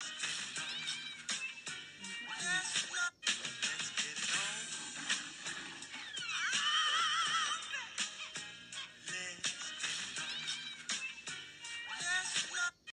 you